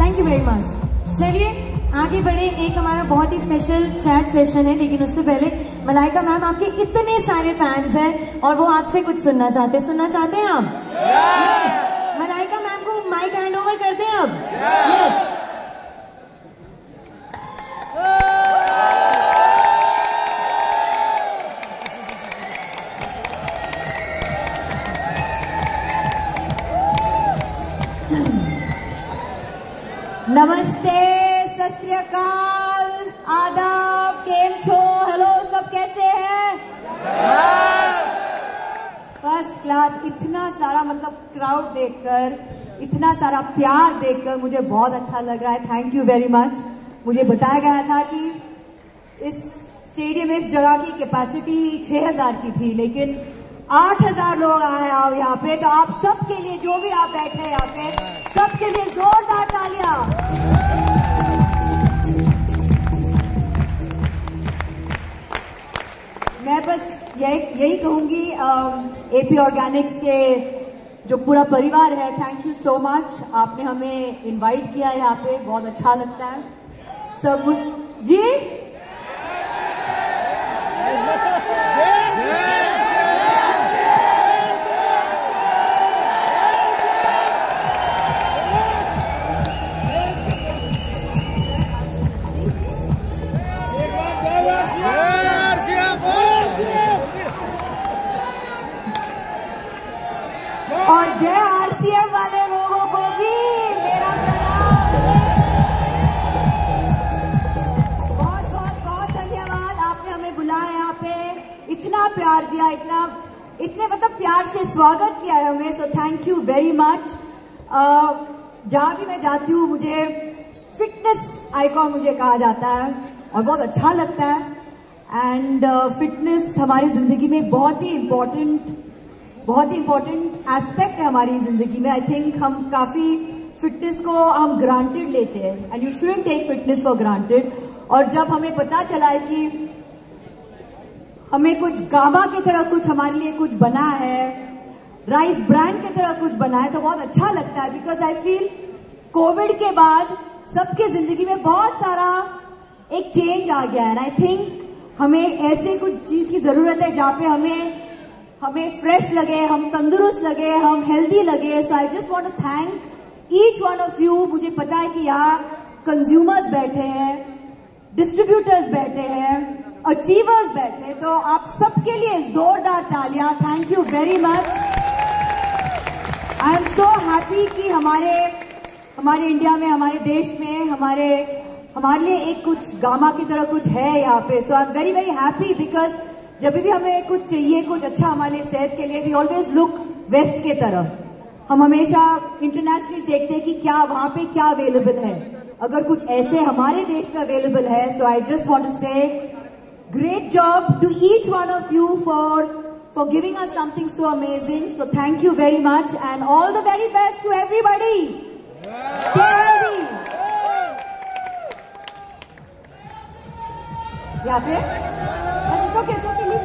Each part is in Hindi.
थैंक यू वेरी मच चलिए, आगे बढ़े। एक हमारा बहुत ही स्पेशल चैट सेशन है, लेकिन उससे पहले मलाइका मैम, आपके इतने सारे फैंस हैं और वो आपसे कुछ सुनना चाहते हैं। सुनना चाहते हैं आप? Yes. मलाइका मैम को माइक हैंड ओवर करते हैं अब? Yes. नमस्ते, सस्त्रियकाल। आदाब, केम छो? हेलो, सब कैसे हैं? फ़र्स्ट क्लास, इतना सारा मतलब क्राउड देखकर, इतना सारा प्यार देखकर मुझे बहुत अच्छा लग रहा है। थैंक यू वेरी मच मुझे बताया गया था कि इस स्टेडियम इस जगह की कैपेसिटी 6000 की थी, लेकिन 8000 लोग आए आप यहाँ पे तो आप सबके लिए जो भी आप बैठे यहाँ पे, सबके लिए जोरदार तालियाँ। मैं बस यही यही कहूँगी एपी ऑर्गेनिक्स के जो पूरा परिवार है थैंक यू सो मच आपने हमें इनवाइट किया यहाँ पे, बहुत अच्छा लगता है। सब जी? से स्वागत किया है हमें so thank you very much जहाँ भी मैं जाती हूँ मुझे फिटनेस आइकॉन मुझे कहा जाता है और बहुत अच्छा लगता है। एंड फिटनेस uh, हमारी ज़िंदगी में बहुत ही इम्पोर्टेंट बहुत ही इंपॉर्टेंट एस्पेक्ट है हमारी ज़िंदगी में। आई थिंक हम काफ़ी फिटनेस को हम ग्रांटेड लेते हैं। And you shouldn't take fitness for granted और जब हमें पता चला है कि हमें कुछ गाबा की तरह कुछ हमारे लिए कुछ बना है राइस ब्रांड की तरह कुछ बनाए तो बहुत अच्छा लगता है बिकॉज़ आई फील कोविड के बाद सबके ज़िंदगी में बहुत सारा एक चेंज आ गया है आई थिंक हमें ऐसे कुछ चीज़ की ज़रूरत है जहाँ पे हमें हमें फ्रेश लगे, हम तंदुरुस्त लगे, हम हेल्दी लगे। So I just want to thank each one of you मुझे पता है कि यहाँ कंज्यूमर्स बैठे हैं डिस्ट्रीब्यूटर्स बैठे हैं अचीवर्स बैठे हैं। तो आप सबके लिए जोरदार तालियाँ। Thank you very much I am so happy कि हमारे हमारे इंडिया में, हमारे देश में, हमारे हमारे लिए एक कुछ गामा की तरह कुछ है यहाँ पे। So I am very very happy because जब भी हमें कुछ चाहिए, कुछ अच्छा हमारे लिए सेहत के लिए वी ऑलवेज लुक वेस्ट के तरफ़। हम हमेशा इंटरनेशनल देखते हैं कि क्या वहाँ पे क्या अवेलेबल है। अगर कुछ ऐसे हमारे देश में अवेलेबल है so I just want say great job to each one of you for for giving us something so amazing so thank you very much and all the very best to everybody stay healthy यहाँ पे okay, okay.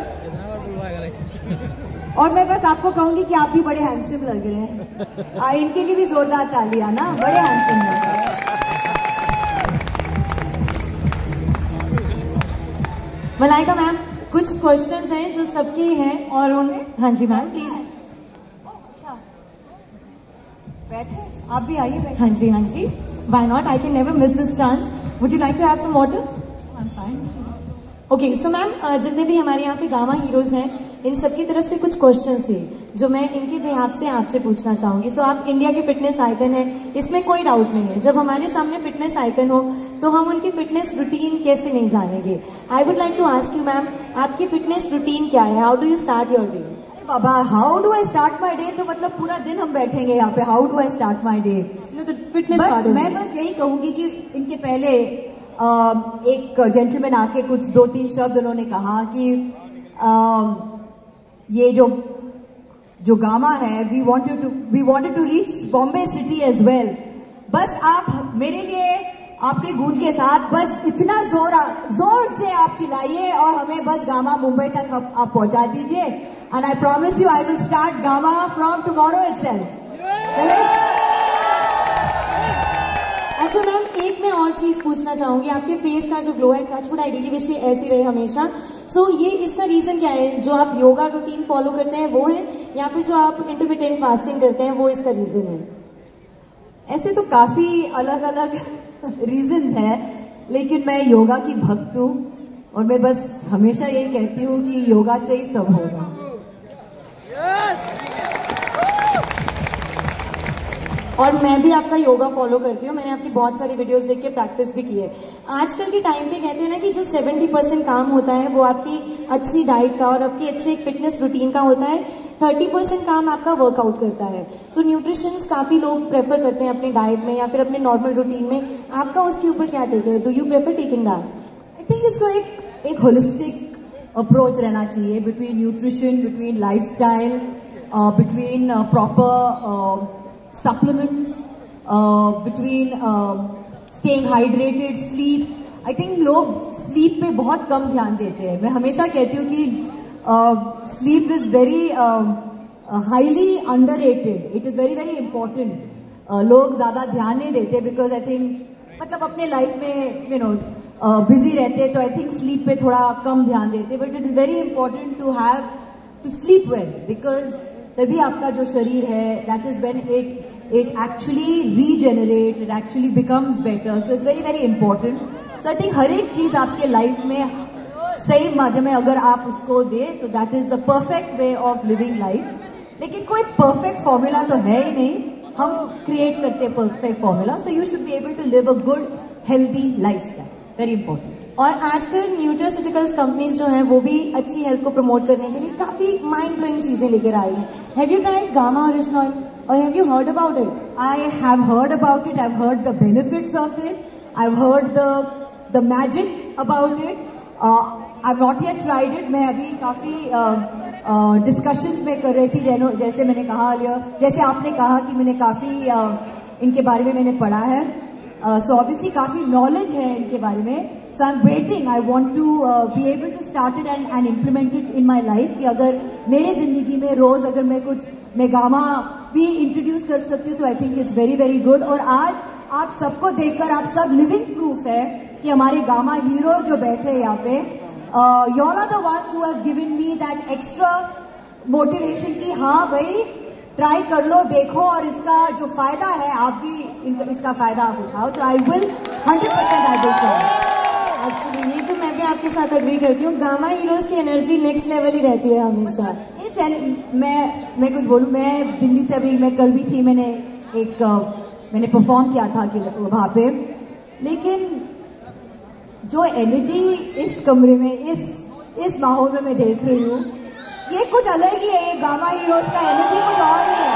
और मैं बस आपको कहूँगी कि आप भी बड़े हैंडसम लग रहे हैं। आ, इनके लिए भी जोरदार तालियाँ ना? बड़े हैंडसम लग रहे मलाइका मैम कुछ क्वेश्चन हैं जो सबके हैं और उन्हें हाँ जी मैम प्लीज़ अच्छा। बैठे? आप भी आइए बैठे। हाँ जी हाँ जी। Why not I can never miss this chance would you like to have some water okay so ma'am जितने भी हमारे यहाँ पे गामा हीरोज हैं इन सबकी तरफ़ से कुछ क्वेश्चन थे जो मैं इनके बिहाफ से आपसे पूछना चाहूँगी। सो so, आप इंडिया के फिटनेस आइकन हैं इसमें कोई डाउट नहीं है। जब हमारे सामने फिटनेस आइकन हो तो हम उनकी फिटनेस रूटीन कैसे नहीं जानेंगे? I would like to ask you ma'am आपकी फिटनेस रूटीन क्या है? How do you start your day Baba how do I start my day तो मतलब पूरा दिन हम बैठेंगे यहाँ पे। How do I start my day fitness मैं बस यही कहूँगी कि इनके पहले एक जेंटलमैन आके कुछ दो तीन शब्द उन्होंने कहा कि ये जो जो गामा है we wanted to we wanted to reach Bombay city as well बस आप मेरे लिए आपके गूंज के साथ बस इतना ज़ोर ज़ोर से आप चिल्लाइए और हमें बस गामा मुंबई तक आप, आप पहुँचा दीजिए। And I promise you I will start Gama from tomorrow itself चले? अच्छा मैम एक मैं और चीज़ पूछना चाहूँगी। आपके फेस का जो glow and touch wood ideally wish ऐसी रहे हमेशा। सो so, ये इसका रीजन क्या है? जो आप योगा रूटीन फॉलो करते हैं वो है? या फिर जो आप इंटरमीडियंट फास्टिंग करते हैं वो इसका रीजन है? ऐसे तो काफ़ी अलग अलग रीजंस हैं लेकिन मैं योगा की भक्त हूँ और मैं बस हमेशा यही कहती हूँ कि योगा से ही सब होगा। और मैं भी आपका योगा फॉलो करती हूँ। मैंने आपकी बहुत सारी वीडियोस देख के प्रैक्टिस भी की है। आजकल के टाइम पे कहते हैं ना कि जो 70 परसेंट काम होता है, वो आपकी अच्छी डाइट का और आपकी अच्छी एक फिटनेस रूटीन का होता है। 30 परसेंट काम आपका वर्कआउट करता है। तो न्यूट्रिशन काफ़ी लोग प्रेफर करते हैं अपनी डाइट में या फिर अपने नॉर्मल रूटीन में। आपका उसके ऊपर क्या टेक है? Do you prefer taking that I think इसको एक एक होलिस्टिक अप्रोच रहना चाहिए between nutrition between lifestyle between proper supplements, uh, between uh, staying hydrated, sleep. I think लोग स्लीप पे बहुत कम ध्यान देते हैं। मैं हमेशा कहती हूँ कि sleep is very highly underrated it is very very important लोग ज़्यादा ध्यान नहीं देते बिकॉज़ आई थिंक मतलब अपने लाइफ में यू नो बिज़ी रहते हैं तो आई थिंक स्लीप पे थोड़ा कम ध्यान देते but it is very important to have to sleep well because तभी आपका जो शरीर है that is when it it actually regenerates, it actually becomes better. So it's very, very important. So I think हर एक चीज़ आपके लाइफ में सही माध्यम में अगर आप उसको दे तो that is the perfect way of living life लेकिन कोई परफेक्ट फॉर्मूला तो है ही नहीं. हम क्रिएट करते हैं perfect formula so you should be able to live a good healthy life very important और आजकल न्यूट्रोसिटिकल्स कंपनीज़ जो हैं वो भी अच्छी हेल्थ को प्रमोट करने के लिए काफ़ी माइंड ब्लोइंग चीज़ें लेकर आ रही हैं have you tried Gama original Or have you heard about it? I have heard about it. I've heard the benefits of it. I've heard the the magic about it. Uh, I've not yet tried it. मैं अभी काफ़ी डिस्कशंस uh, uh, में कर रही थी जैसे मैंने कहा जैसे आपने कहा कि मैंने काफ़ी uh, इनके बारे में मैंने पढ़ा है सो uh, ऑब्वियसली काफ़ी नॉलेज है इनके बारे में so I am waiting I want to be able to start it and and implement it in my life कि अगर मेरे ज़िंदगी में रोज़ अगर मैं कुछ मैं गामा भी इंट्रोड्यूस कर सकती हूँ तो I think it's very very good और आज आप सबको देखकर आप सब लिविंग प्रूफ है कि हमारे गामा हीरोज जो बैठे हैं यहाँ पे your are the ones who have given me that extra motivation की हाँ भाई ट्राई कर लो, देखो, और इसका जो फ़ायदा है, आप भी इसका फ़ायदा आप उठाओ so I will hundred percent I will actually ये तो मैं भी आपके साथ अग्री करती हूँ। गामा हीरोज की एनर्जी नेक्स्ट लेवल ही रहती है हमेशा। मैं मैं कुछ बोलूँ, मैं दिल्ली से अभी, मैं कल भी थी, मैंने एक मैंने परफॉर्म किया था कि वहाँ पे। लेकिन जो एनर्जी इस कमरे में, इस इस माहौल में मैं देख रही हूँ, ये कुछ अलग ही है। ये गामा हीरोज का एनर्जी कुछ और ही है।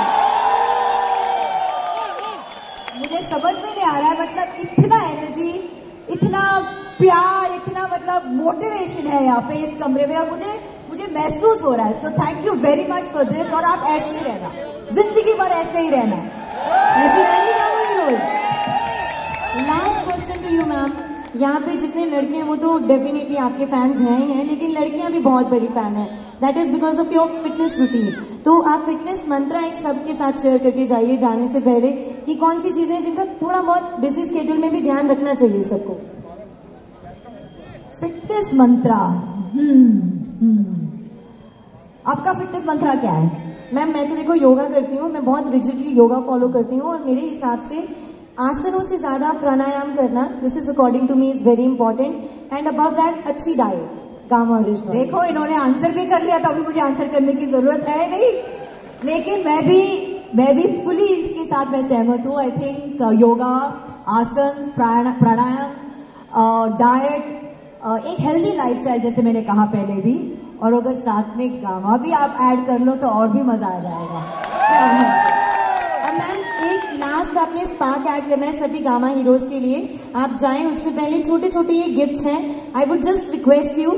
मुझे समझ में नहीं आ रहा है मतलब इतना एनर्जी इतना प्यार इतना मतलब मोटिवेशन है यहाँ पे इस कमरे में और मुझे मुझे महसूस हो रहा है। So thank you very much for this और आप ऐसे ही रहना। ज़िंदगी भर ऐसे ही रहना। ऐसे रहेंगे last question to you ma'am यहाँ पे जितने लड़के हैं, वो तो डेफिनेटली आपके फैंस हैं ही हैं, लेकिन लड़कियाँ भी बहुत बड़ी फ़ैन है। That is because of your fitness routine तो आप फिटनेस मंत्रा एक सबके साथ शेयर करके जाइए जाने से पहले कि कौन सी चीज़ें हैं जिनका थोड़ा बहुत बिज़ी स्केड्यूल में भी ध्यान रखना चाहिए सबको? फिटनेस मंत्रा हम्म आपका फिटनेस मंत्रा क्या है? मैम मैं तो देखो योगा करती हूँ, मैं बहुत रिजिडली योगा फॉलो करती हूँ और मेरे हिसाब से आसनों से ज़्यादा प्राणायाम करना this is according to me is very important and above that अच्छी डाइट गामा ओरिजिनल देखो, इन्होंने आंसर भी कर लिया तो अभी मुझे आंसर करने की ज़रूरत है नहीं। लेकिन मैं भी मैं भी फुली इसके साथ मैं सहमत हूँ I think yoga asana pranayama diet एक हेल्दी लाइफस्टाइल जैसे मैंने कहा पहले भी। और अगर साथ में गामा भी आप ऐड कर लो तो और भी मज़ा आ जाएगा। मैम एक लास्ट आपने स्पार्क ऐड करना है सभी गामा हीरोज के लिए। आप जाएँ उससे पहले छोटे छोटे ये गिफ्ट्स हैं। I would just request you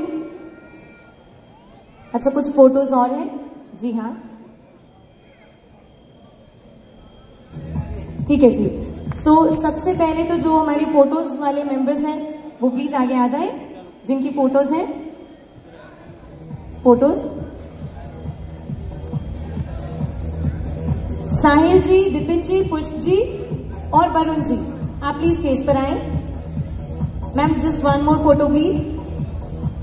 अच्छा कुछ फ़ोटोज़ और हैं? जी हाँ। ठीक है जी। सो so, सबसे पहले तो जो हमारे फ़ोटोज़ वाले मेंबर्स हैं वो प्लीज़ आगे आ जाए। जिनकी फ़ोटोज़ हैं? फ़ोटोज़? साहिल जी, दिपिन जी, पुष्प जी और वरुण जी, आप प्लीज़ स्टेज पर आए। Ma'am just one more photo please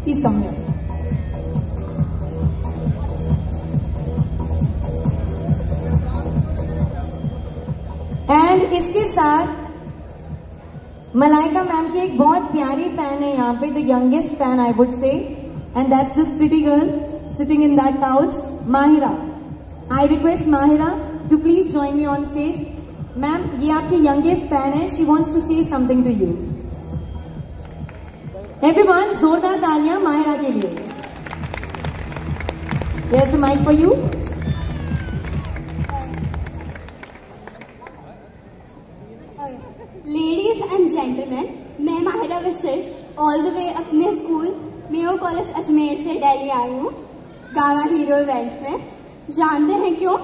please come here and इसके साथ मलाइका मैम की एक बहुत प्यारी फ़ैन है यहाँ पे the youngest fan I would say and that's this pretty girl sitting in that couch Mahira I request Mahira to please join me on stage ma'am ये आपकी यंगेस्ट फ़ैन है she wants to say something to you everyone जोरदार तालियाँ माहिरा के लिए the mic for the way अपने स्कूल मेयो कॉलेज अजमेर से दिल्ली आई हूँ गाना हीरो इवेंट में। जानते हैं क्यों?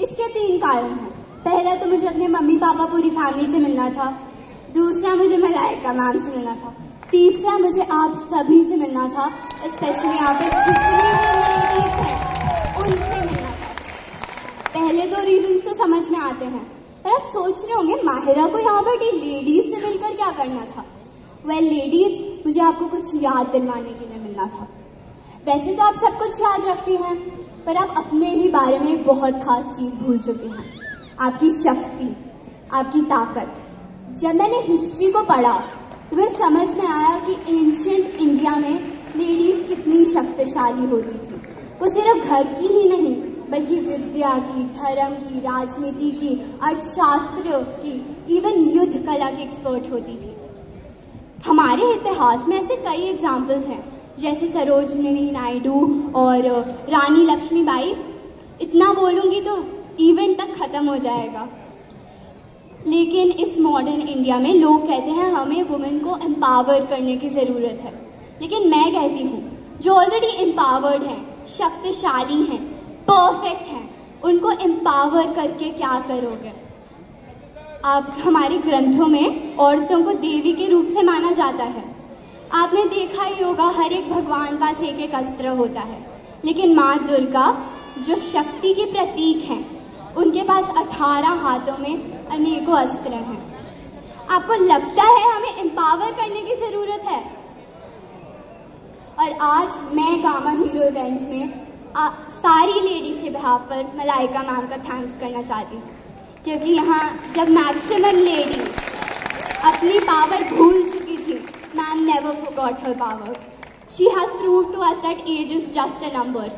इसके तीन कारण हैं। पहला तो मुझे अपने मम्मी पापा पूरी फैमिली से मिलना था। दूसरा मुझे मलाइका मैम से मिलना था। तीसरा मुझे आप सभी से मिलना था स्पेशली यहाँ पे जितनी भी हैं, उनसे मिलना था। पहले दो रीजन तो समझ में आते हैं, पर आप सोच रहे होंगे, माहिरा को यहाँ पर लेडीज़ से मिलकर क्या करना था? वेल लेडीज़ मुझे आपको कुछ याद दिलवाने के लिए मिलना था। वैसे तो आप सब कुछ याद रखती हैं, पर आप अपने ही बारे में बहुत खास चीज़ भूल चुके हैं। आपकी शक्ति, आपकी ताकत। जब मैंने हिस्ट्री को पढ़ा तो मैं समझ में आया कि एंशियंट इंडिया में लेडीज़ कितनी शक्तिशाली होती थी। वो सिर्फ़ घर की ही नहीं, बल्कि विद्या की, धर्म की, राजनीति की, अर्थशास्त्र की इवन युद्ध कला की एक्सपर्ट होती थी। हमारे इतिहास में ऐसे कई एग्जाम्पल्स हैं। जैसे सरोजनी नायडू और रानी लक्ष्मीबाई। इतना बोलूँगी तो इवेंट तक ख़त्म हो जाएगा। लेकिन इस मॉडर्न इंडिया में लोग कहते हैं, हमें वुमेन को एम्पावर करने की ज़रूरत है। लेकिन मैं कहती हूँ, जो ऑलरेडी एम्पावर्ड हैं, शक्तिशाली हैं परफेक्ट हैं, उनको एम्पावर करके क्या करोगे? आप हमारे ग्रंथों में औरतों को देवी के रूप से माना जाता है। आपने देखा ही होगा हर एक भगवान पास एक एक अस्त्र होता है। लेकिन माँ दुर्गा जो शक्ति के प्रतीक हैं उनके पास अठारह हाथों में अनेकों अस्त्र हैं। आपको लगता है हमें एम्पावर करने की ज़रूरत है? और आज मैं गामा हीरो इवेंट में आ, सारी लेडीज़ के बिहाफ पर मलाइका मैम का थैंक्स करना चाहती हूँ। क्योंकि यहाँ जब मैक्सिमम लेडीज़ अपनी पावर भूल चुकी थी ma'am never forgot her power she has proved to us that age is just a number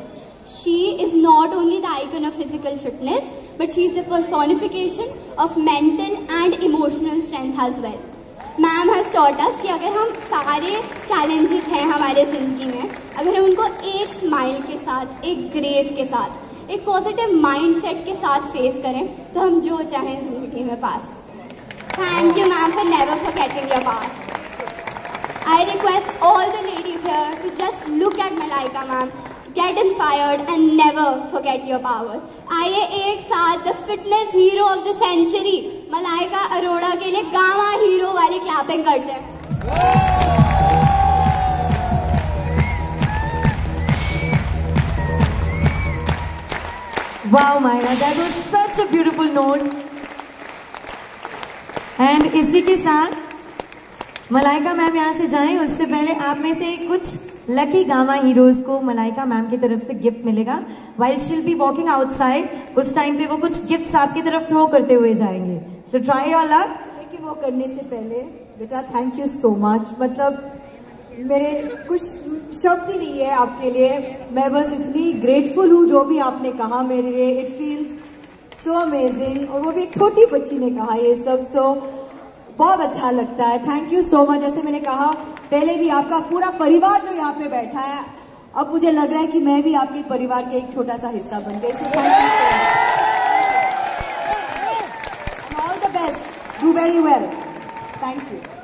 she is not only the icon of physical fitness, but she is the personification of mental and emotional strength as well. Ma'am has taught us कि अगर हम सारे चैलेंजेस हैं हमारे ज़िंदगी में, अगर हम उनको एक स्माइल के साथ, एक ग्रेस के साथ एक पॉजिटिव माइंड सेट के साथ फेस करें तो हम जो चाहें ज़िंदगी में पा सकते हैं। Thank you ma'am for never forgetting your power I request all the ladies here to just look at Malaika, ma'am. Get inspired and never forget your power आइए एक साथ the fitness hero of the century Malaika Arora के लिए गावा हीरो वाली क्लैपिंग करते हैं। Wow, Myra, that was such a beautiful note. And इसी के साथ मलाइका मैम यहाँ से जाएँ। उससे पहले आप में से कुछ लकी गामा हीरोज को मलाइका मैम की तरफ़ से गिफ्ट मिलेगा। While she'll be walking outside उस टाइम पे वो कुछ गिफ्ट्स आपकी तरफ़ थ्रो करते हुए जाएँगे। सो ट्राई योर लक लेकिन वो करने से पहले बेटा थैंक यू सो मच मतलब मेरे कुछ शब्द ही नहीं है आपके लिए। मैं बस इतनी ग्रेटफुल हूँ जो भी आपने कहा मेरे लिए। इट फील्स सो अमेजिंग और वो भी छोटी बच्ची ने कहा ये सब। सो बहुत अच्छा लगता है। थैंक यू सो मच जैसे मैंने कहा, पहले भी आपका पूरा परिवार जो यहाँ पे बैठा है, अब मुझे लग रहा है कि मैं भी आपके परिवार के एक छोटा सा हिस्सा बन गई। So thank you all the best do very well thank you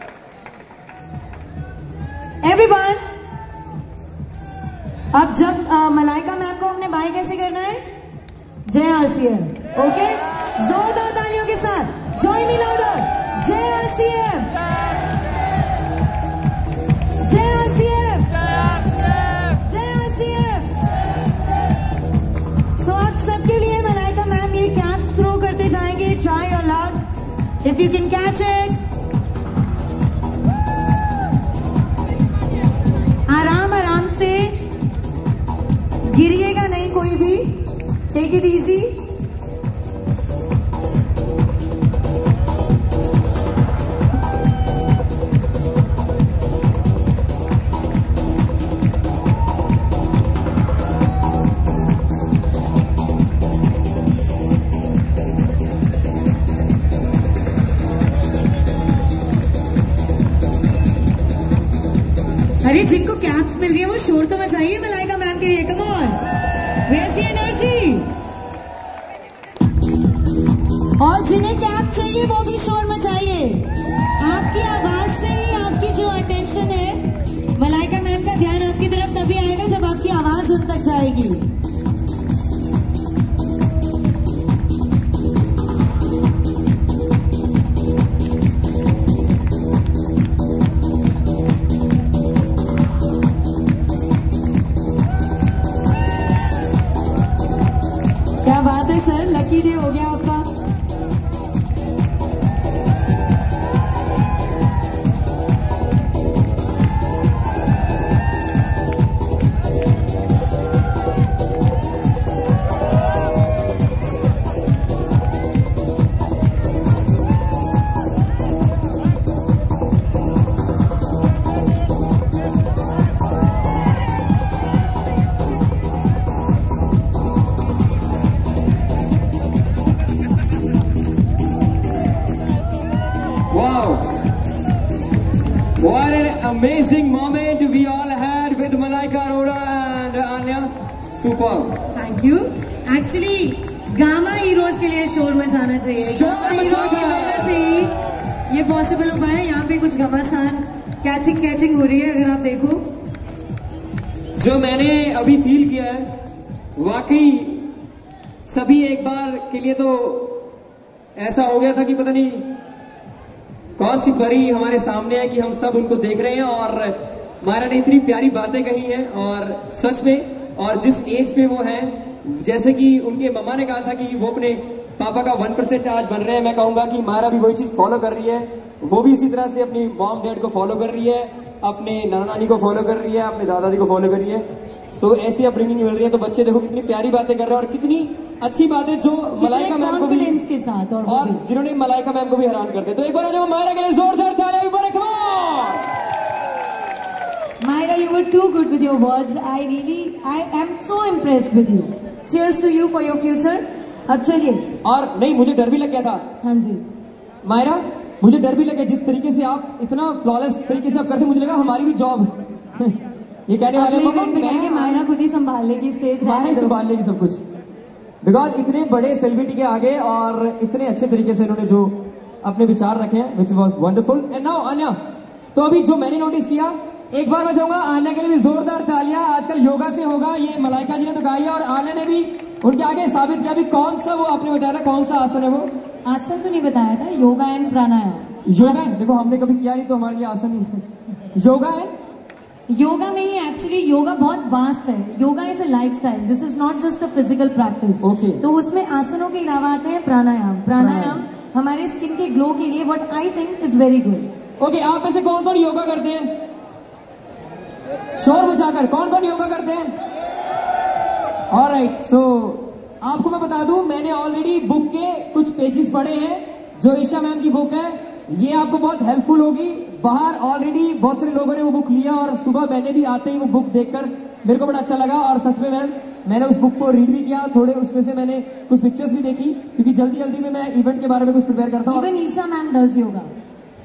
everyone अब जब मलाइका मैम को हमने बाय कैसे करना है जय आरसीएल ओके जोरदार तालियों के साथ, Join me louder. JRCM. JRCM. JRCM. So आप सबके लिए मलाइका मैम ये थ्रो करते जाएँगे if you can catch it easy अरे जिनको कैप्स मिल गए वो शोर तो मचाइए और जिन्हें त्याग चाहिए वो भी शोर मचाइए। आपकी आवाज़ Super. Thank you actually Gama heroes के लिए शोर मचाना चाहिए शोर मचाना। से ही ये पॉसिबल हो पाया यहाँ पे कुछ घमासान कैचिंग कैचिंग हो रही है अगर आप देखो जो मैंने अभी फील किया है वाकई सभी एक बार के लिए तो ऐसा हो गया था कि पता नहीं कौन सी परी हमारे सामने है कि हम सब उनको देख रहे हैं और मारा ने इतनी प्यारी बातें कही हैं और सच में और जिस एज पे वो हैं जैसे कि उनके मम्मा ने कहा था कि वो अपने पापा का वन परसेंट आज बन रहे हैं मैं कहूँगा कि मारा भी वही चीज़ फॉलो कर रही है। वो भी इसी तरह से अपनी मॉम डैड को फॉलो कर रही है अपने नाना नानी को फॉलो कर रही है अपने दादा दादी को फॉलो कर रही है। सो ऐसी अपब्रिंगिंग मिल रही है तो बच्चे देखो कितनी प्यारी बातें कर रहे हैं और कितनी अच्छी बातें जो मलाइका मैम को भी के साथ और और जिन्होंने मलाइका मैम को भी हैरान कर दिया। तो एक बार जब मायरा के लिए जोरदार बड़े Myra, you were too good with your words. I really, I am so impressed with you. Cheers to you for your future. अब चलिए। और नहीं मुझे डर भी लग गया था। हाँ जी। मायरा मुझे डर भी लग गया जिस तरीके से आप इतना फ्लॉलेस तरीके से आप करते मुझे लगा हमारी भी जॉब ये कहने वाले मायरा खुद ही संभाल लेगी स्टेज मायरा ही संभाल लेगी सब कुछ। बिकॉज़ इतने बड़े सेलिब्रिटी के आगे और इतने अच्छे तरीके से इन्होंने जो अपने विचार रखे हैं which was wonderful and now Anya तो अभी जो मैंने नोटिस किया एक बार मैं चाहूँगा आन्या के लिए भी जोरदार तालियाँ आजकल योगा से होगा ये मलाइका जी ने तो गाई है और आन्या ने भी उनके आगे साबित किया भी कौन सा वो आपने बताया था कौन सा आसन है वो? आसन तो नहीं बताया था योगा एंड प्राणायाम। योगा देखो हमने कभी किया नहीं तो हमारे लिए आसन ही है। योगा है योगा में ही एक्चुअली योगा बहुत वास्ट है। Yoga is a lifestyle this is not just a physical practice Okay. तो उसमें आसनों के अलावा आते हैं प्राणायाम। प्राणायाम हमारे स्किन के ग्लो के लिए what I think is very good okay आप में से कौन कौन योगा करते हैं? शोर मचाकर कौन कौन योगा करते हैं? ऑलराइट सो आपको मैं बता दूँ, मैंने ऑलरेडी बुक के कुछ पेजेस पढ़े हैं, जो ईशा मैम की बुक है, ये आपको बहुत हेल्पफुल होगी। बाहर ऑलरेडी बहुत सारे लोगों ने वो बुक लिया और सुबह मैंने भी आते ही वो बुक देखकर मेरे को बड़ा अच्छा लगा। और सच में मैम, मैंने उस बुक को रीड भी किया, थोड़े उसमें से मैंने कुछ पिक्चर्स भी देखी, क्योंकि जल्दी जल्दी में मैं इवेंट के बारे में कुछ प्रिपेयर करता हूँ। Isha ma'am does yoga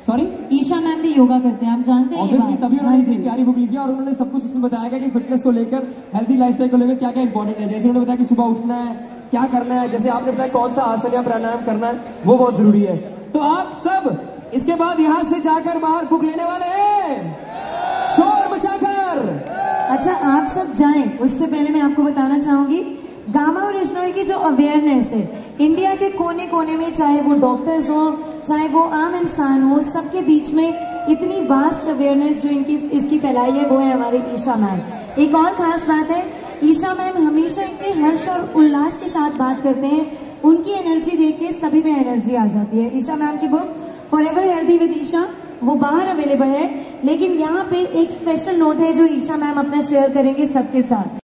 sorry Isha ma'am भी योगा करते हैं आप जानते हैं ऑब्वियसली तभी हाँ उन्होंने इतनी प्यारी बुक लिखी है और उन्होंने सब कुछ उसमें बताया गया कि फिटनेस को लेकर हेल्दी लाइफस्टाइल को लेकर क्या क्या इंपॉर्टेंट है। जैसे उन्होंने बताया कि सुबह उठना है क्या करना है जैसे आपने बताया कौन सा आसन या प्राणायाम करना है वो बहुत ज़रूरी है। तो आप सब इसके बाद यहाँ से जाकर बाहर बुक लेने वाले हैं। शोर मचाकर। अच्छा आप सब जाएँ उससे पहले मैं आपको बताना चाहूँगी गामा ओरिजिनल की जो अवेयरनेस है इंडिया के कोने कोने में, चाहे वो डॉक्टर्स हो, चाहे वो आम इंसान हो, सबके बीच में इतनी वास्ट अवेयरनेस जो इनकी, इसकी फैलाई है, वो है हमारे ईशा मैम। एक और खास बात है, ईशा मैम हमेशा इतने हर्ष और उल्लास के साथ बात करते हैं। उनकी एनर्जी देख के सभी में एनर्जी आ जाती है। ईशा मैम की book forever healthy with Isha वो बाहर अवेलेबल है, लेकिन यहाँ पे एक स्पेशल नोट है जो ईशा मैम अपना शेयर करेंगे सबके साथ।